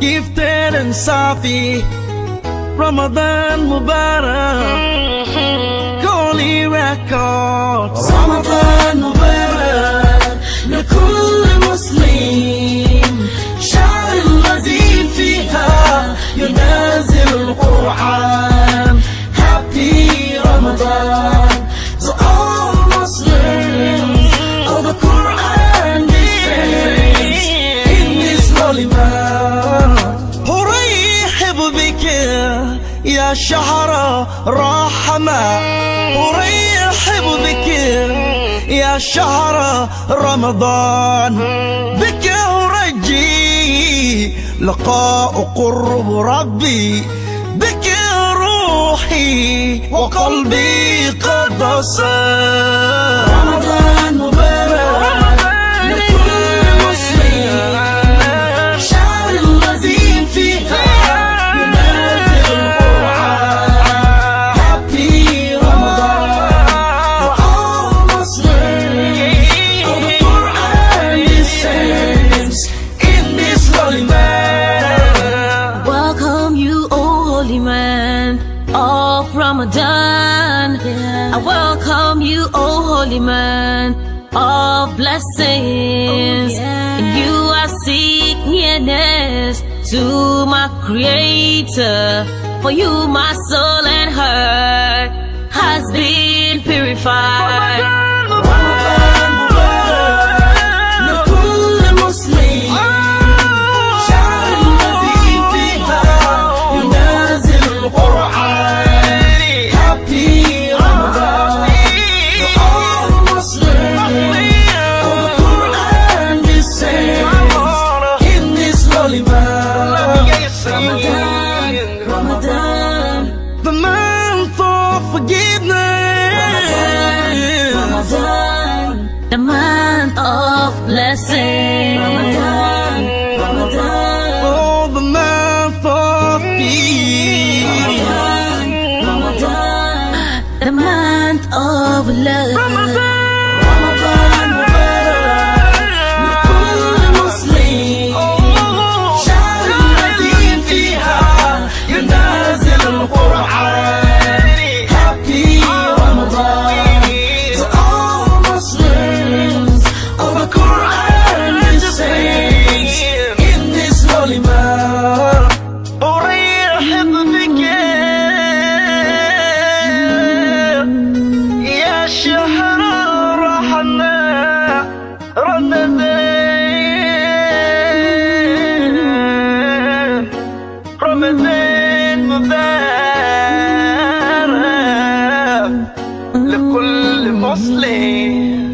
gifted and صافي رمضان مبارك. كولي ريكوردز رمضان مبارك لكل مسلم. شعر الذي فيها ينازل القرآن. Happy Ramadan. يا شهر رحمة أرحب بك. يا شهر رمضان بك أرجي. لقاء قرب ربي بك روحي وقلبي قد صار holy man of Ramadan. I welcome you, O holy man of blessings. Oh, and you are seek nearness to my creator. For you, my soul and heart has been blessing. Ramadan, Ramadan. The month of peace. Ramadan, Ramadan. The month of love. Ramadan. رمضان مبارك لكل مسلم